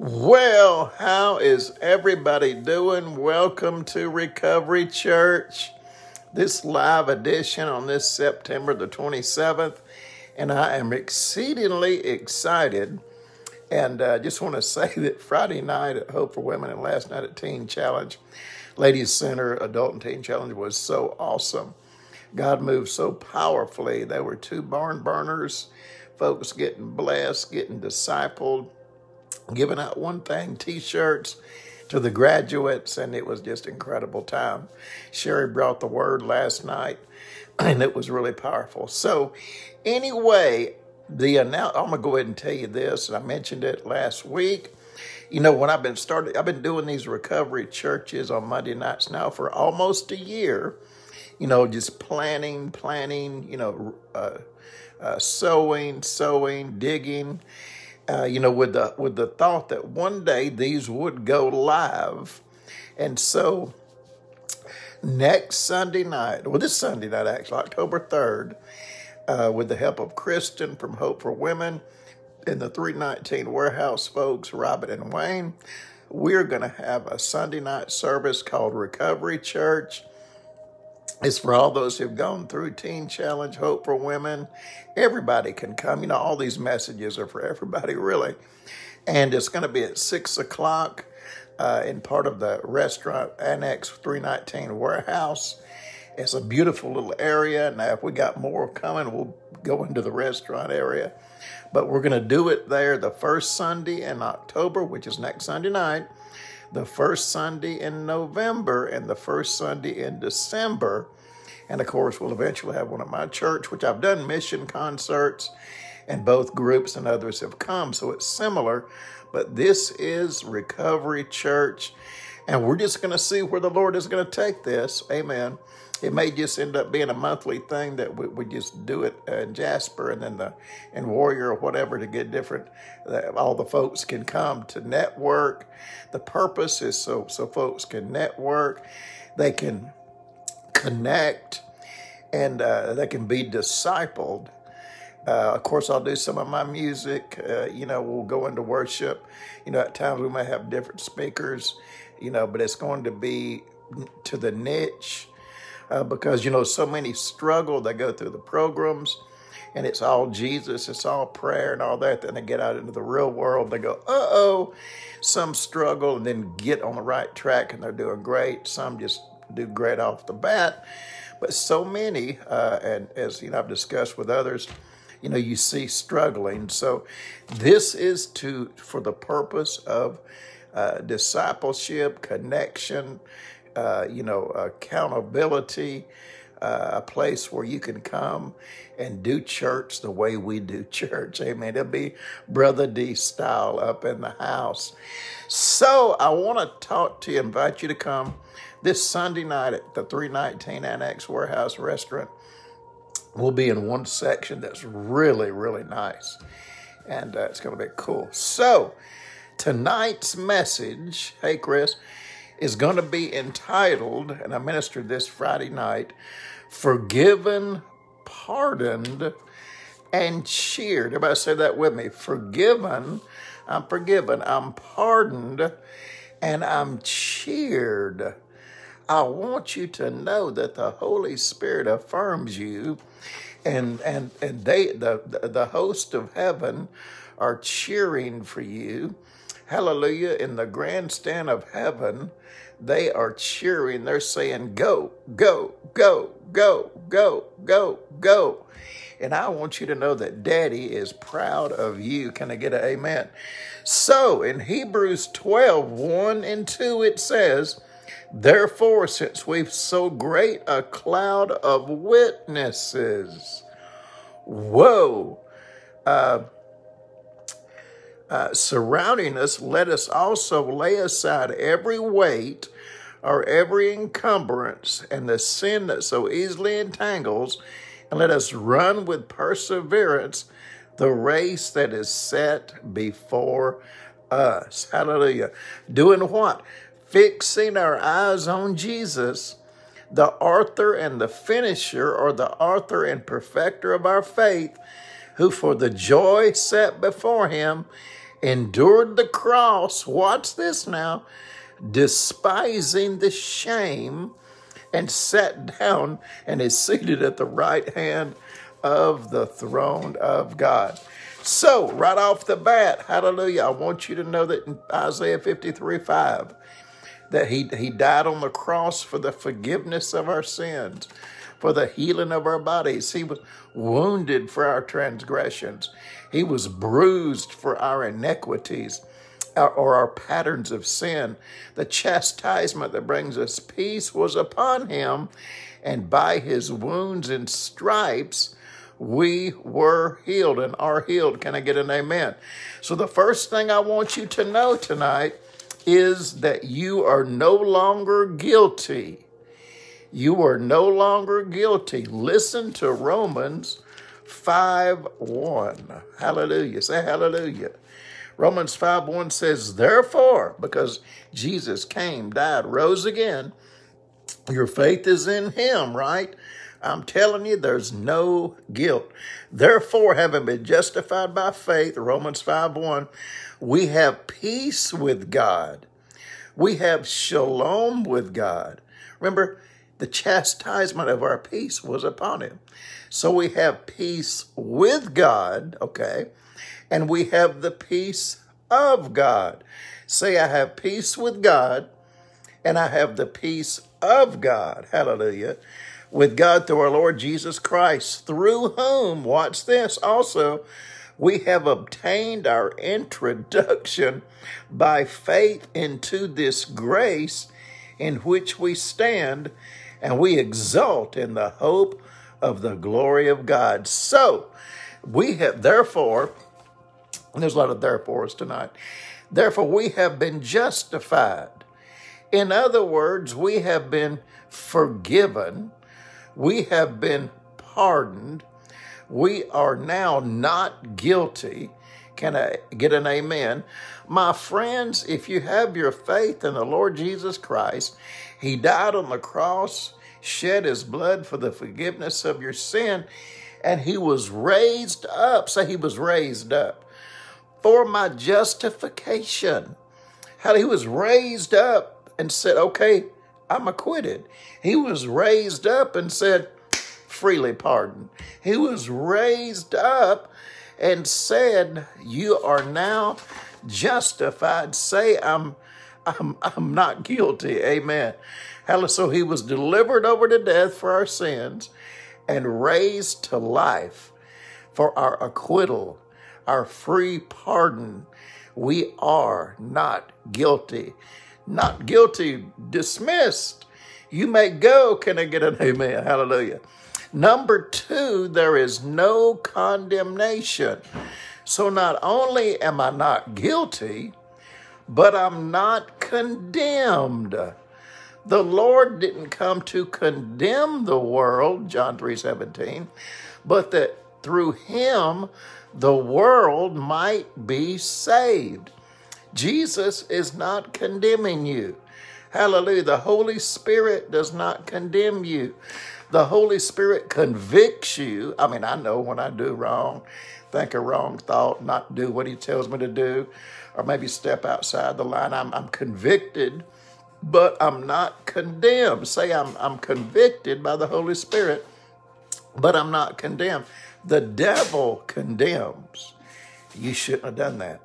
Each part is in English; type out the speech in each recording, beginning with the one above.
Well, how is everybody doing? Welcome to Recovery Church. This live edition on this September the 27th, and I am exceedingly excited. And I uh, just want to say that Friday night at Hope for Women and last night at Teen Challenge, Ladies Center Adult and Teen Challenge was so awesome. God moved so powerfully. There were two barn burners, folks getting blessed, getting discipled giving out one thing t-shirts to the graduates and it was just incredible time. Sherry brought the word last night and it was really powerful. So anyway the announce i'm gonna go ahead and tell you this and i mentioned it last week. You know when i've been started i've been doing these recovery churches on monday nights now for almost a year you know just planning planning you know uh, uh, sowing sowing digging uh, you know, with the with the thought that one day these would go live, and so next Sunday night, well, this Sunday night actually, October third, uh, with the help of Kristen from Hope for Women and the 319 Warehouse folks, Robert and Wayne, we're going to have a Sunday night service called Recovery Church. It's for all those who've gone through Teen Challenge, Hope for Women. Everybody can come. You know, all these messages are for everybody, really. And it's going to be at 6 o'clock uh, in part of the restaurant Annex 319 warehouse. It's a beautiful little area. Now, if we got more coming, we'll go into the restaurant area. But we're going to do it there the first Sunday in October, which is next Sunday night the first Sunday in November and the first Sunday in December. And of course, we'll eventually have one at my church, which I've done mission concerts, and both groups and others have come. So it's similar, but this is Recovery Church. And we're just going to see where the Lord is going to take this. Amen it may just end up being a monthly thing that we, we just do it in Jasper and then the in Warrior or whatever to get different. All the folks can come to network. The purpose is so so folks can network, they can connect, and uh, they can be discipled. Uh, of course, I'll do some of my music. Uh, you know, we'll go into worship. You know, at times we may have different speakers. You know, but it's going to be to the niche uh, because, you know, so many struggle. They go through the programs and it's all Jesus, it's all prayer and all that. Then they get out into the real world. They go, uh oh, some struggle and then get on the right track and they're doing great. Some just do great off the bat. But so many, uh, and as you know, I've discussed with others, you know, you see struggling. So this is to for the purpose of uh, discipleship, connection, uh, you know, accountability, uh, a place where you can come and do church the way we do church. Amen. It'll be Brother D style up in the house. So I want to talk to you, invite you to come this Sunday night at the 319 Annex Warehouse Restaurant. We'll be in one section that's really, really nice. And uh, it's going to be cool. So, tonight's message, hey, Chris, is going to be entitled, and I ministered this Friday night, Forgiven, Pardoned, and Cheered. Everybody say that with me. Forgiven, I'm forgiven, I'm pardoned, and I'm cheered. I want you to know that the Holy Spirit affirms you, and and and they the the host of heaven are cheering for you hallelujah, in the grandstand of heaven, they are cheering. They're saying, Go, go, go, go, go, go, go. And I want you to know that Daddy is proud of you. Can I get an amen? So in Hebrews 12, 1 and 2, it says, Therefore, since we've so great a cloud of witnesses, whoa, uh, uh, surrounding us, let us also lay aside every weight or every encumbrance and the sin that so easily entangles, and let us run with perseverance the race that is set before us. Hallelujah. Doing what? Fixing our eyes on Jesus, the author and the finisher, or the author and perfecter of our faith, who for the joy set before him endured the cross, watch this now, despising the shame, and sat down and is seated at the right hand of the throne of God. So, right off the bat, hallelujah, I want you to know that in Isaiah 53 5, that he, he died on the cross for the forgiveness of our sins, for the healing of our bodies. He was wounded for our transgressions, he was bruised for our iniquities uh, or our patterns of sin. The chastisement that brings us peace was upon him, and by his wounds and stripes, we were healed and are healed. Can I get an amen? So, the first thing I want you to know tonight is that you are no longer guilty. You are no longer guilty. Listen to Romans 5 1. Hallelujah. Say hallelujah. Romans 5 1 says, Therefore, because Jesus came, died, rose again, your faith is in him, right? I'm telling you, there's no guilt. Therefore, having been justified by faith, Romans 5 1, we have peace with God. We have shalom with God. Remember, the chastisement of our peace was upon him. So we have peace with God, okay, and we have the peace of God. Say, I have peace with God, and I have the peace of God. Hallelujah with God through our Lord Jesus Christ, through whom, watch this also, we have obtained our introduction by faith into this grace in which we stand, and we exult in the hope of the glory of God. So, we have, therefore, there's a lot of therefores tonight. Therefore, we have been justified. In other words, we have been forgiven we have been pardoned. We are now not guilty. Can I get an amen? My friends, if you have your faith in the Lord Jesus Christ, He died on the cross, shed His blood for the forgiveness of your sin, and He was raised up. Say, He was raised up for my justification. How He was raised up and said, Okay, I'm acquitted. He was raised up and said, freely pardoned. He was raised up and said, You are now justified. Say, I'm, I'm, I'm not guilty. Amen. Hallelujah. So he was delivered over to death for our sins and raised to life for our acquittal, our free pardon. We are not guilty not guilty, dismissed. You may go. Can I get an amen? Hallelujah. Number two, there is no condemnation. So not only am I not guilty, but I'm not condemned. The Lord didn't come to condemn the world, John 3 17, but that through him the world might be saved. Jesus is not condemning you. Hallelujah. The Holy Spirit does not condemn you. The Holy Spirit convicts you. I mean, I know when I do wrong, think a wrong thought, not do what He tells me to do, or maybe step outside the line. I'm, I'm convicted, but I'm not condemned. Say, I'm, I'm convicted by the Holy Spirit, but I'm not condemned. The devil condemns. You shouldn't have done that.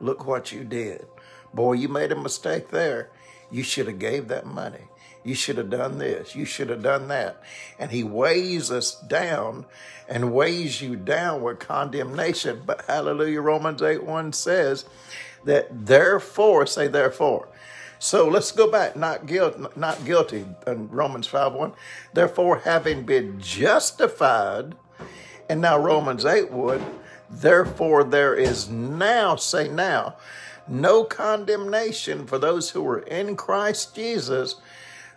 Look what you did. Boy, you made a mistake there. You should have gave that money. You should have done this. You should have done that. And he weighs us down and weighs you down with condemnation. But hallelujah, Romans 8 1 says that therefore, say therefore. So let's go back, not guilt, not guilty in Romans 5 1. Therefore, having been justified, and now Romans 8 would, Therefore, there is now, say now, no condemnation for those who are in Christ Jesus,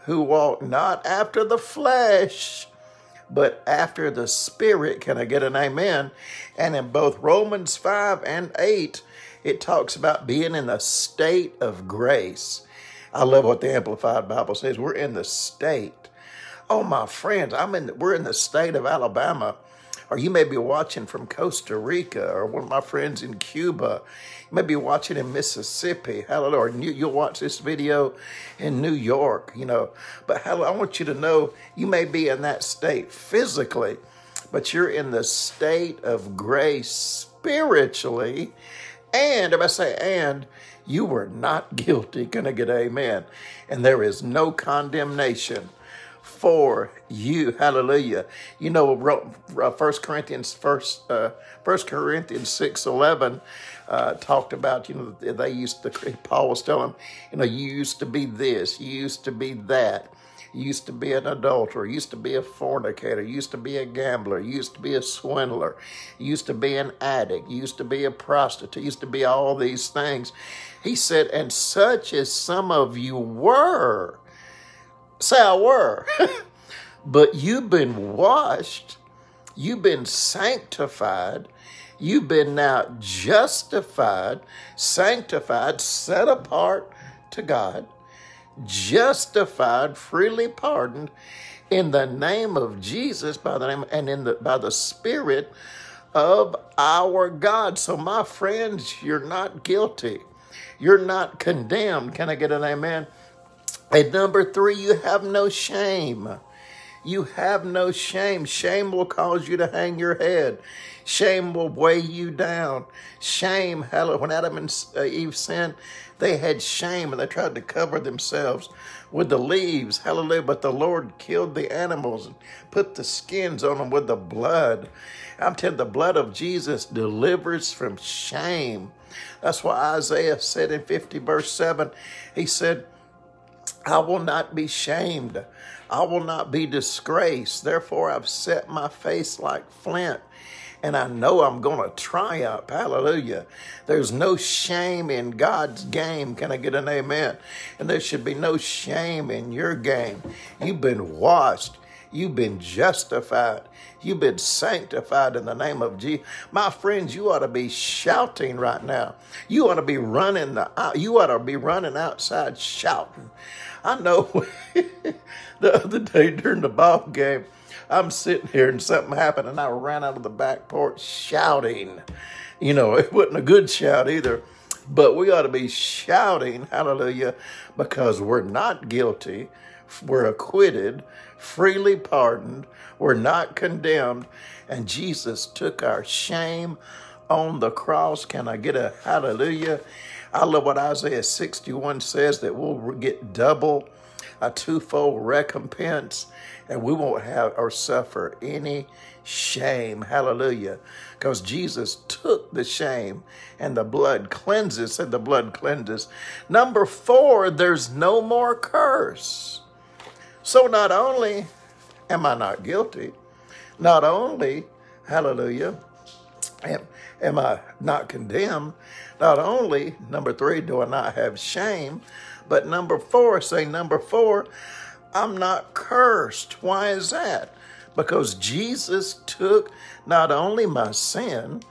who walk not after the flesh, but after the Spirit. Can I get an amen? And in both Romans 5 and 8, it talks about being in a state of grace. I love what the Amplified Bible says. We're in the state. Oh, my friends, I'm in. we're in the state of Alabama or you may be watching from Costa Rica or one of my friends in Cuba. You may be watching in Mississippi. Hallelujah. Or you'll watch this video in New York, you know. But hallelujah, I want you to know you may be in that state physically, but you're in the state of grace spiritually. And if I say and, you were not guilty. Can I get amen? And there is no condemnation for you. Hallelujah. You know, First Corinthians, first, uh, First Corinthians six eleven uh, talked about. You know, they used to. Paul was telling them, you know, you used to be this, you used to be that. Used to be an adulterer, used to be a fornicator, used to be a gambler, used to be a swindler, used to be an addict, used to be a prostitute, used to be all these things. He said, and such as some of you were. Say I were. but you've been washed, you've been sanctified, you've been now justified, sanctified, set apart to God justified, freely pardoned in the name of Jesus by the name and in the by the Spirit of our God. So, my friends, you're not guilty. You're not condemned. Can I get an amen? And number three, you have no shame. You have no shame. Shame will cause you to hang your head. Shame will weigh you down. Shame, when Adam and uh, Eve sinned, they had shame and they tried to cover themselves with the leaves. Hallelujah. But the Lord killed the animals and put the skins on them with the blood. I'm telling you, the blood of Jesus delivers from shame. That's why Isaiah said in 50 verse 7, he said, I will not be shamed. I will not be disgraced. Therefore, I've set my face like flint and I know I'm going to triumph. Hallelujah. There's no shame in God's game. Can I get an amen? And there should be no shame in your game. You've been washed. You've been justified. You've been sanctified in the name of Jesus. My friends, you ought to be shouting right now. You ought to be running the you ought to be running outside shouting. I know the other day during the ball game, I'm sitting here and something happened and I ran out of the back porch shouting. You know, it wasn't a good shout either, but we ought to be shouting, hallelujah, because we're not guilty. We're acquitted, freely pardoned. We're not condemned. And Jesus took our shame on the cross. Can I get a hallelujah? I love what Isaiah 61 says that we'll get double, a twofold recompense and we won't have or suffer any shame. Hallelujah. Because Jesus took the shame and the blood cleanses, and the blood cleanses. Number four, there's no more curse. So not only am I not guilty, not only, hallelujah, am, am I not condemned, not only, number three, do I not have shame, but number four, say number four, I'm not cursed. Why is that? Because Jesus took not only my sin,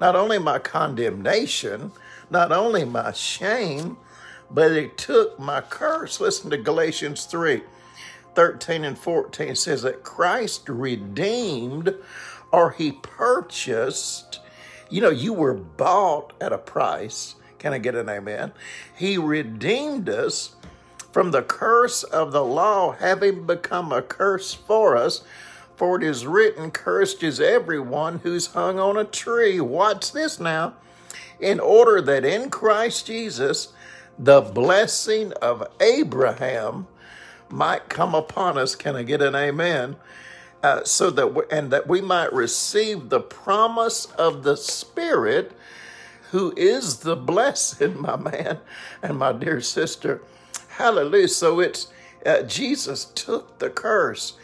not only my condemnation, not only my shame, but he took my curse. Listen to Galatians 3 13 and 14 says that Christ redeemed or he purchased. You know, you were bought at a price. Can I get an amen? He redeemed us from the curse of the law, having become a curse for us. For it is written, Cursed is everyone who's hung on a tree. Watch this now. In order that in Christ Jesus, the blessing of Abraham might come upon us. Can I get an amen? Uh, so that we, and that we might receive the promise of the Spirit, who is the blessed, my man and my dear sister. Hallelujah. So it's uh, Jesus took the curse.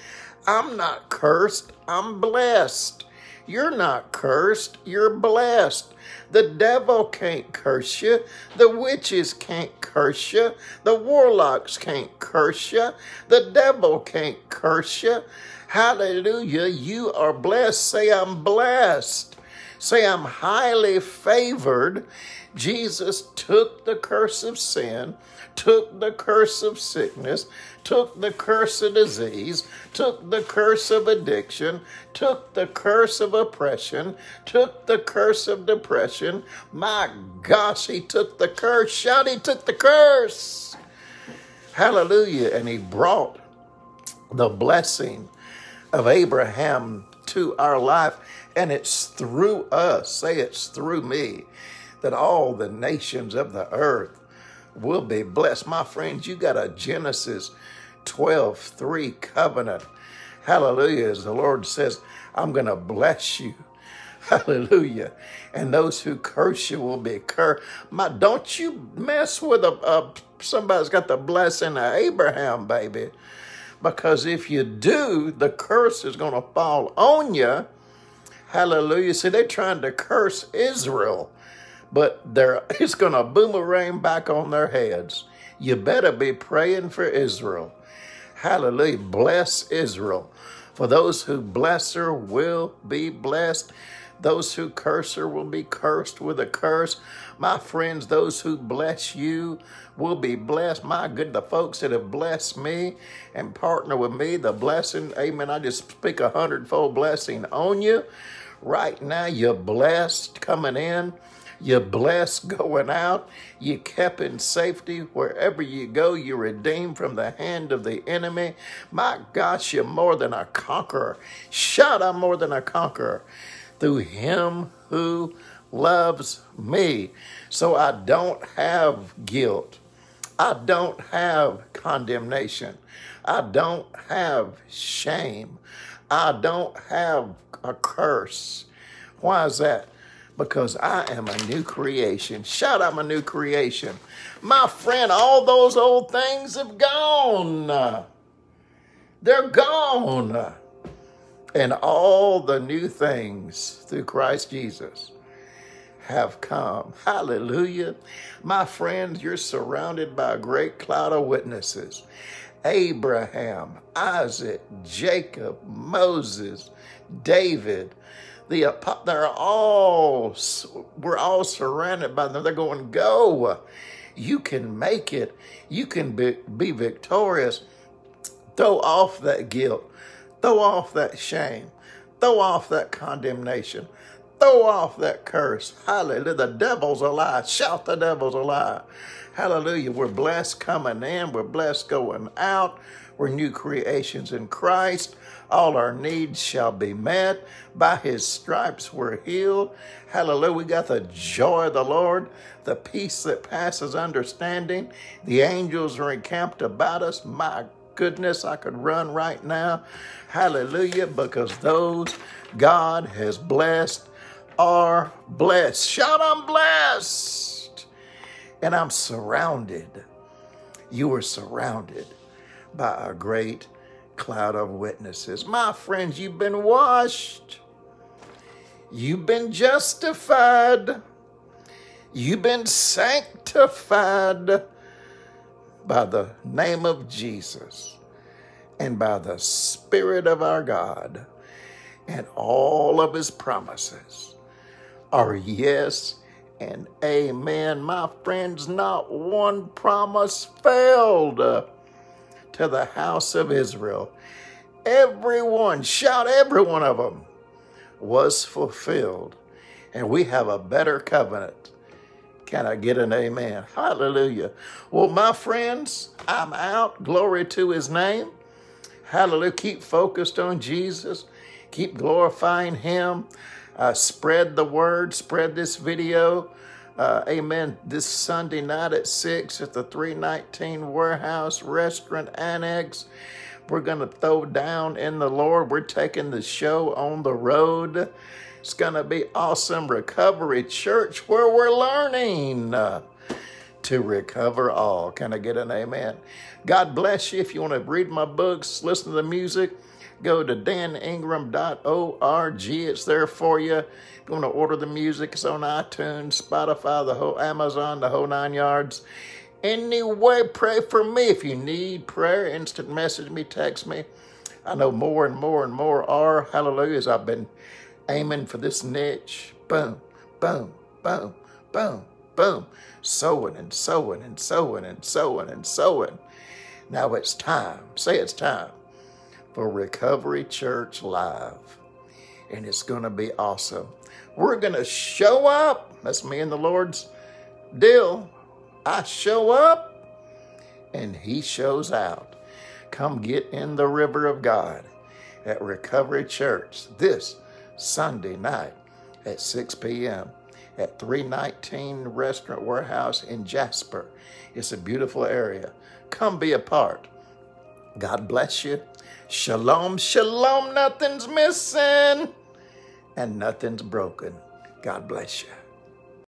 I'm not cursed, I'm blessed. You're not cursed, you're blessed. The devil can't curse you. The witches can't curse you. The warlocks can't curse you. The devil can't curse you. Hallelujah. You are blessed. Say, I'm blessed. Say, I'm highly favored. Jesus took the curse of sin, took the curse of sickness, took the curse of disease, took the curse of addiction, took the curse of oppression, took the curse of depression. My gosh, he took the curse. Shout, he took the curse. Hallelujah. And he brought the blessing of Abraham to our life. And it's through us, say it's through me, that all the nations of the earth will be blessed. My friends, you got a Genesis 12 3 covenant. Hallelujah. As the Lord says, I'm going to bless you. Hallelujah. And those who curse you will be cursed. My, don't you mess with a, a somebody's got the blessing of Abraham, baby. Because if you do, the curse is going to fall on you. Hallelujah. See, they're trying to curse Israel, but it's going to boomerang back on their heads. You better be praying for Israel. Hallelujah. Bless Israel. For those who bless her will be blessed. Those who curse her will be cursed with a curse. My friends, those who bless you will be blessed. My good, the folks that have blessed me and partner with me, the blessing, amen. I just speak a hundredfold blessing on you. Right now, you're blessed coming in. You're blessed going out. You're kept in safety wherever you go. You're redeemed from the hand of the enemy. My gosh, you're more than a conqueror. Shout, I'm more than a conqueror through him who loves me. So I don't have guilt. I don't have condemnation. I don't have shame. I don't have a curse. Why is that? Because I am a new creation. Shout, I'm a new creation. My friend, all those old things have gone. They're gone and all the new things through Christ Jesus have come. Hallelujah. My friends, you're surrounded by a great cloud of witnesses. Abraham, Isaac, Jacob, Moses, David, the they're all we're all surrounded by them. They're going, go. You can make it. You can be, be victorious. Throw off that guilt. Throw off that shame. Throw off that condemnation. Throw off that curse. Hallelujah. The devil's a lie. Shout the devil's a lie. Hallelujah. We're blessed coming in. We're blessed going out. We're new creations in Christ. All our needs shall be met. By his stripes we're healed. Hallelujah. We got the joy of the Lord, the peace that passes understanding. The angels are encamped about us. My goodness, I could run right now. Hallelujah, because those God has blessed are blessed. Shout, I'm blessed. And I'm surrounded. You are surrounded by a great cloud of witnesses. My friends, you've been washed. You've been justified. You've been sanctified by the name of Jesus and by the Spirit of our God, and all of his promises are yes and amen. My friends, not one promise failed uh, to the house of Israel. Everyone, shout every one of them, was fulfilled. And we have a better covenant can I get an amen? Hallelujah. Well, my friends, I'm out. Glory to his name. Hallelujah. Keep focused on Jesus. Keep glorifying him. Uh, spread the word. Spread this video. Uh, amen. This Sunday night at 6 at the 319 Warehouse Restaurant Annex. We're going to throw down in the Lord. We're taking the show on the road. It's going to be awesome recovery church where we're learning uh, to recover all. Can I get an amen? God bless you. If you want to read my books, listen to the music, go to daningram.org. It's there for you. If you want to order the music, it's on iTunes, Spotify, the whole Amazon, the whole nine yards. Anyway, pray for me. If you need prayer, instant message me, text me. I know more and more and more are. Hallelujahs. I've been aiming for this niche, boom, boom, boom, boom, boom, sowing and sowing and sowing and sowing and sowing. Now it's time, say it's time, for Recovery Church Live. And it's going to be awesome. We're going to show up. That's me and the Lord's deal. I show up and He shows out. Come get in the river of God at Recovery Church this Sunday night at 6 p.m. at 319 Restaurant Warehouse in Jasper. It's a beautiful area. Come be a part. God bless you. Shalom, shalom. Nothing's missing and nothing's broken. God bless you.